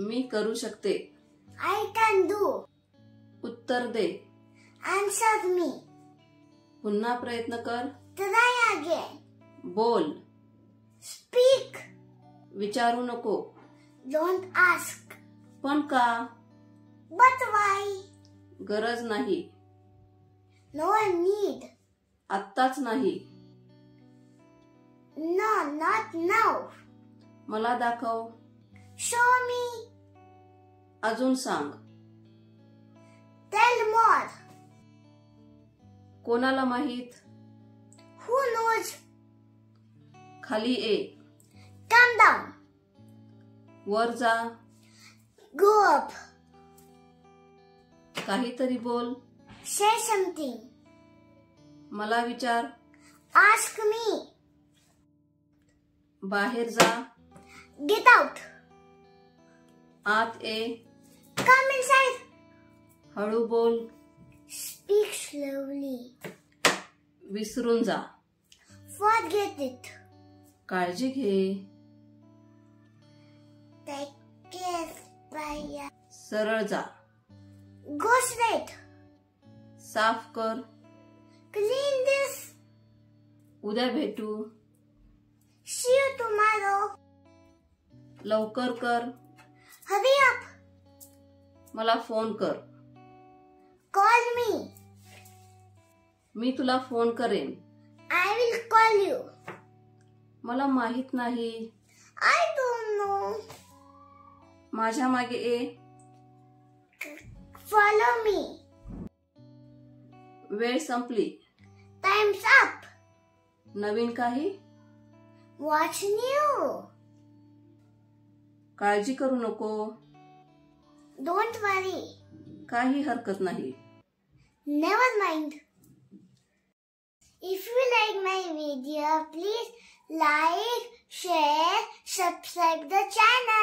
मी करू शकते. I can do उत्तर दे. आन्सर मी पुन्हा प्रयत्न कर. ट्राय अगेन बोल. स्पीक विचारू नको. डोंट आस्क पण का? बट वाय गरज नाही. नो नीड आत्ताच नाही. नॉट नाव मला दाखव. शो मी अजून सांग. कोणाला माहीत? हु नोज खाली ए कांदा वर जा. गोप काहीतरी बोल. से समथिंग मला विचार. आस्क मी बाहेर जा. गेट आउट आत ए Come inside. हळू बोल Speak slowly. विसरून जा Forget it. काळजी घे Take care. Bye. सरळ जा Go straight. साफ कर Clean this. उद्या भेटू See you tomorrow. लवकर कर Hurry. मला फोन कर. कॉल मी मी तुला फोन करेन. आय विल कॉल यू मला माहीत नाही. आय डोंट नो माझ्या मागे ए फॉलो मी वेळ संपली. टाइम अप नवीन काही? वॉच न्यू काळजी करू नको. डोंट वरी काही हरकत नाही. Never mind if you like my video please like share subscribe the channel